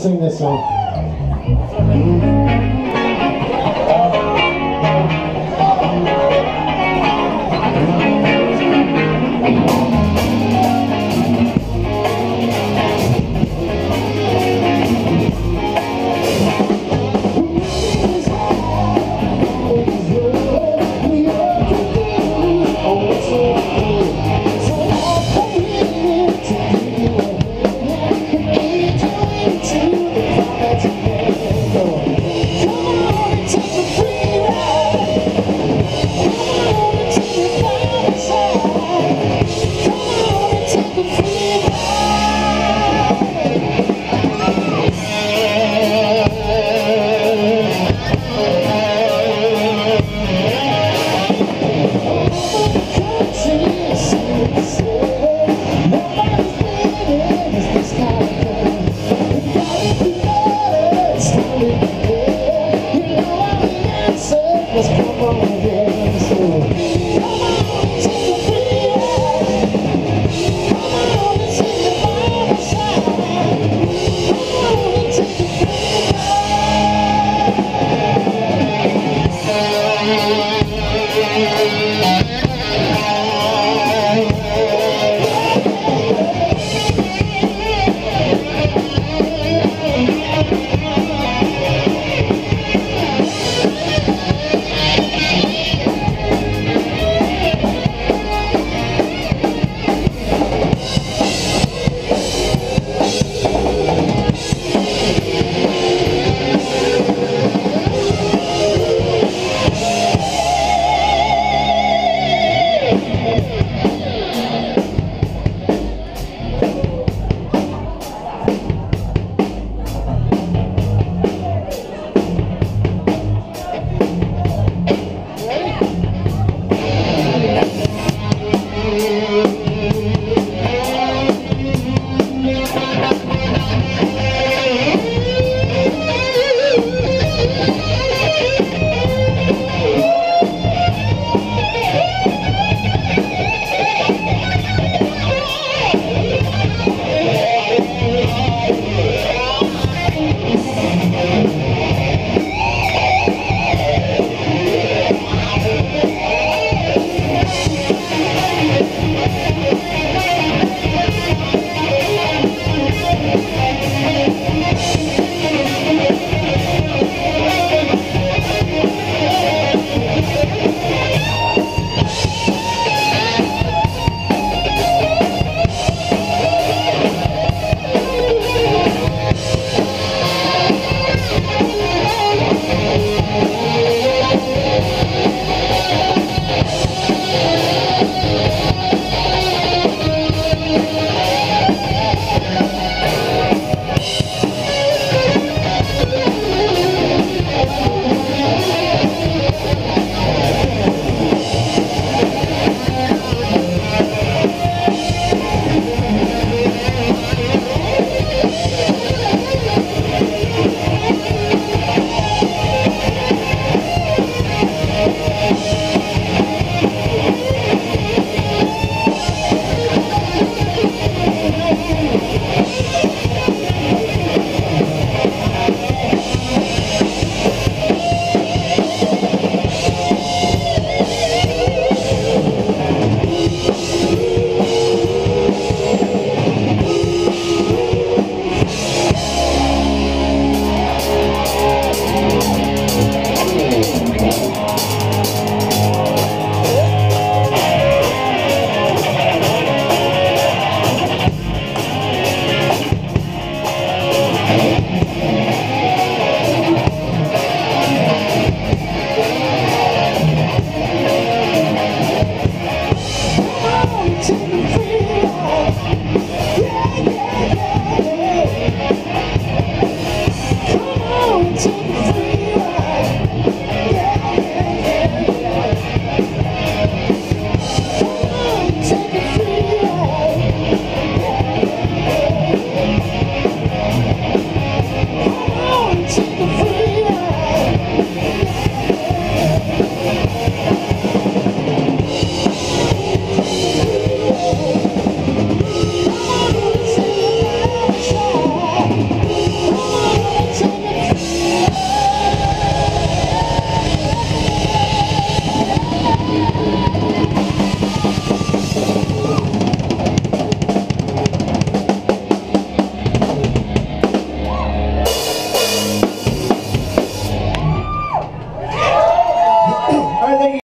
sing this song.